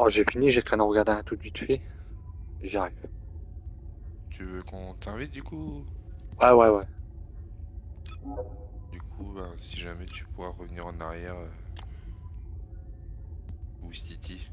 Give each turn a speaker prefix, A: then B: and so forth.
A: Oh, j'ai fini, j'ai qu'à en regarder un tout vite fait. J'arrive.
B: Tu veux qu'on t'invite du coup?
A: Ouais, ouais, ouais.
B: Du coup, ben, si jamais tu pourras revenir en arrière. Euh... Ou Stiti.